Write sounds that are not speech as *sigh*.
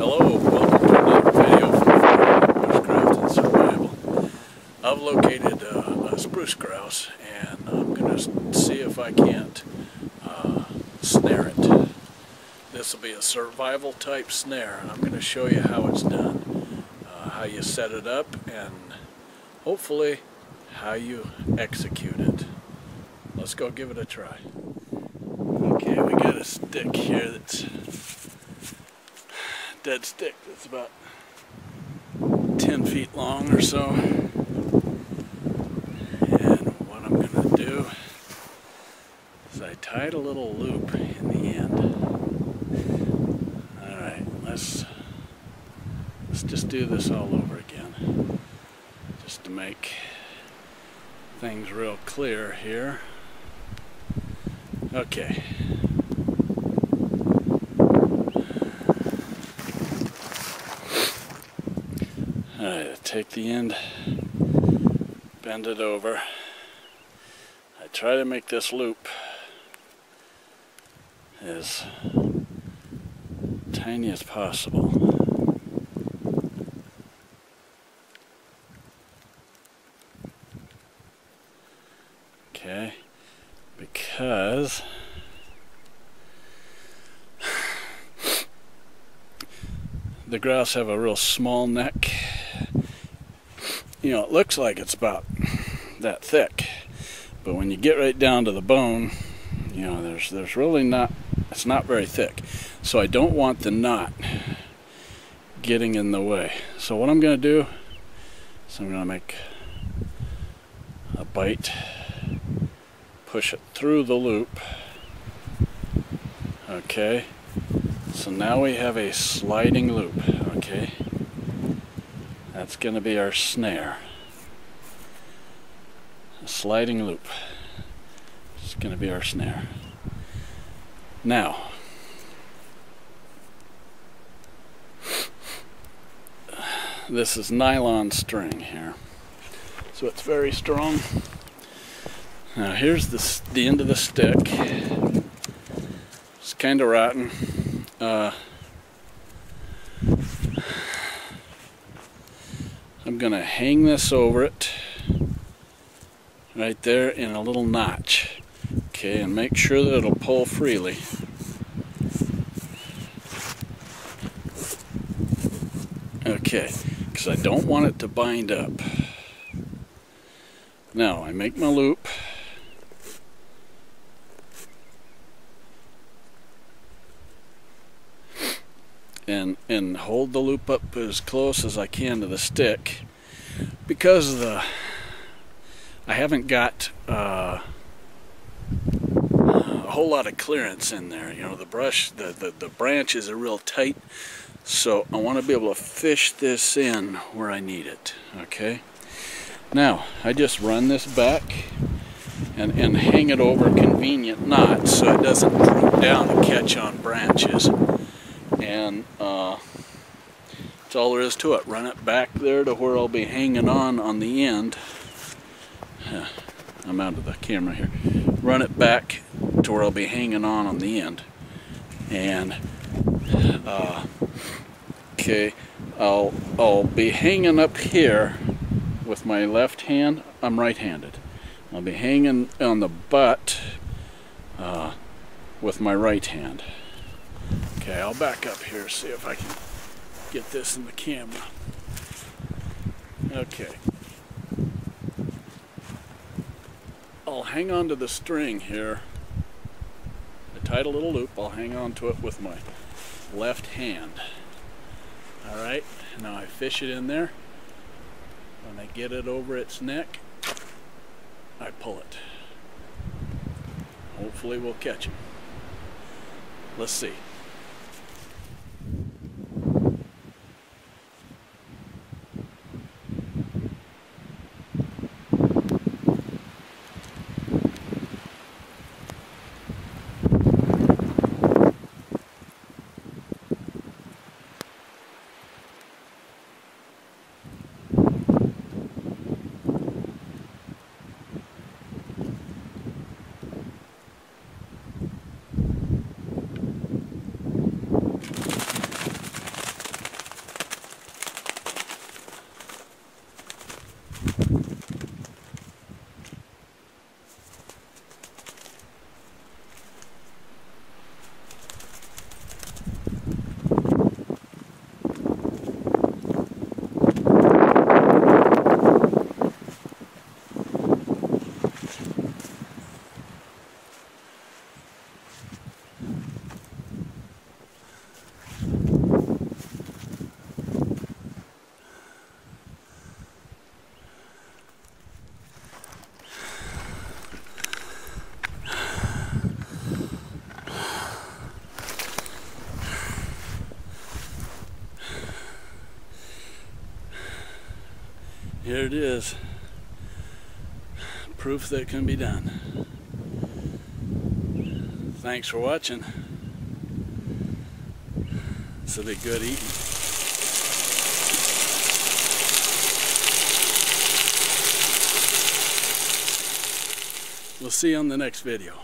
Hello, welcome to another video from Bushcraft and Survival. I've located uh, a spruce grouse and I'm going to see if I can't uh, snare it. This will be a survival type snare and I'm going to show you how it's done, uh, how you set it up and hopefully how you execute it. Let's go give it a try. Okay, we got a stick here that's dead stick that's about 10 feet long or so. And what I'm going to do is I tied a little loop in the end. Alright, let's, let's just do this all over again. Just to make things real clear here. Okay. Alright, take the end, bend it over. I try to make this loop as tiny as possible. Okay, because *sighs* the grouse have a real small neck. You know, it looks like it's about that thick, but when you get right down to the bone, you know, there's there's really not it's not very thick. So I don't want the knot getting in the way. So what I'm going to do is I'm going to make a bight, push it through the loop. Okay. So now we have a sliding loop, okay? That's going to be our snare. A sliding loop. It's going to be our snare. Now, this is nylon string here. So it's very strong. Now here's the, the end of the stick. It's kind of rotten. Uh, I'm going to hang this over it right there in a little notch. Okay, and make sure that it'll pull freely. Okay, because I don't want it to bind up. Now I make my loop. And and hold the loop up as close as I can to the stick. Because the I haven't got uh, a whole lot of clearance in there. You know the brush the, the the branches are real tight. So I want to be able to fish this in where I need it okay? Now I just run this back and, and hang it over a convenient knot so it doesn't droop down and catch on branches and uh, that's all there is to it. Run it back there to where I'll be hanging on on the end. *sighs* I'm out of the camera here. Run it back to where I'll be hanging on on the end. And uh, okay, I'll I'll be hanging up here with my left hand. I'm right-handed. I'll be hanging on the butt uh, with my right hand. Okay, I'll back up here, see if I can get this in the camera. Okay. I'll hang on to the string here. I tied a little loop, I'll hang on to it with my left hand. Alright, now I fish it in there. When I get it over its neck, I pull it. Hopefully we'll catch him. Let's see. Here it is. Proof that can be done. Thanks for watching. This'll be good eating. We'll see you on the next video.